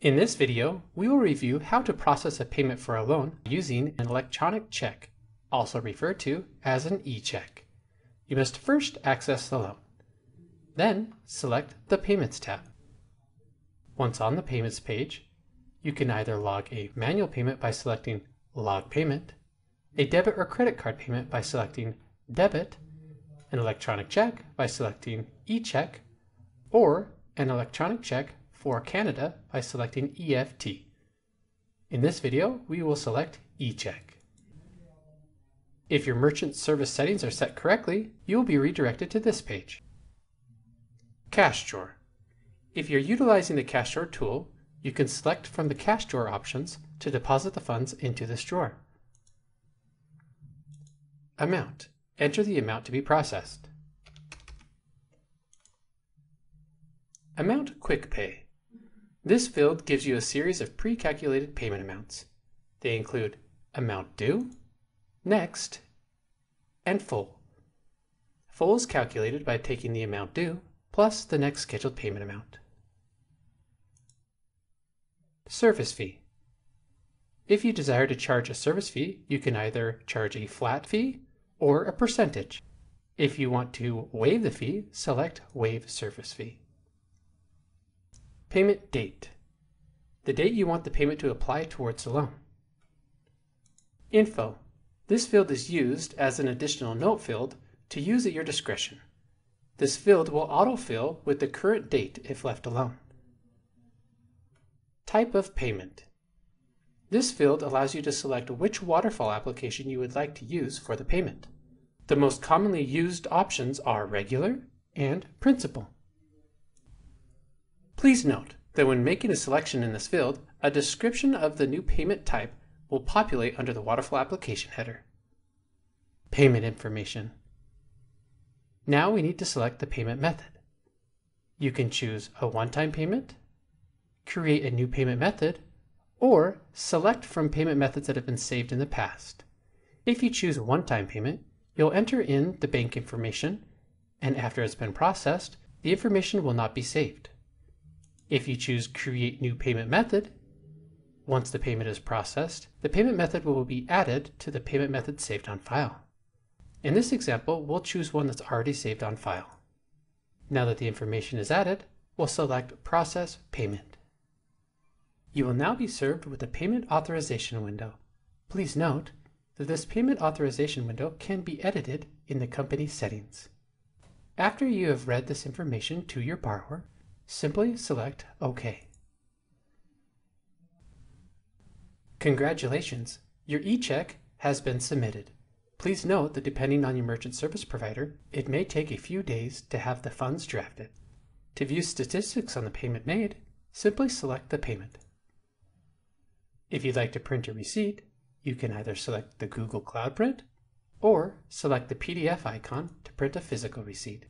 In this video, we will review how to process a payment for a loan using an electronic check, also referred to as an e-check. You must first access the loan. Then select the Payments tab. Once on the Payments page, you can either log a manual payment by selecting Log Payment, a debit or credit card payment by selecting Debit, an electronic check by selecting e-check, or an electronic check for Canada by selecting EFT. In this video, we will select eCheck. If your merchant service settings are set correctly, you will be redirected to this page. Cash Drawer. If you're utilizing the Cash Drawer tool, you can select from the Cash Drawer options to deposit the funds into this drawer. Amount. Enter the amount to be processed. Amount Quick Pay. This field gives you a series of pre-calculated payment amounts. They include amount due, next, and full. Full is calculated by taking the amount due plus the next scheduled payment amount. Service fee. If you desire to charge a service fee, you can either charge a flat fee or a percentage. If you want to waive the fee, select Waive Service Fee. Payment date. The date you want the payment to apply towards the loan. Info. This field is used as an additional note field to use at your discretion. This field will autofill with the current date if left alone. Type of payment. This field allows you to select which waterfall application you would like to use for the payment. The most commonly used options are regular and principal. Please note that when making a selection in this field, a description of the new payment type will populate under the Waterfall application header. Payment information. Now we need to select the payment method. You can choose a one-time payment, create a new payment method, or select from payment methods that have been saved in the past. If you choose one-time payment, you'll enter in the bank information, and after it's been processed, the information will not be saved. If you choose Create New Payment Method, once the payment is processed, the payment method will be added to the payment method saved on file. In this example, we'll choose one that's already saved on file. Now that the information is added, we'll select Process Payment. You will now be served with a payment authorization window. Please note that this payment authorization window can be edited in the company settings. After you have read this information to your borrower, Simply select OK. Congratulations! Your e-check has been submitted. Please note that depending on your merchant service provider, it may take a few days to have the funds drafted. To view statistics on the payment made, simply select the payment. If you'd like to print a receipt, you can either select the Google Cloud Print or select the PDF icon to print a physical receipt.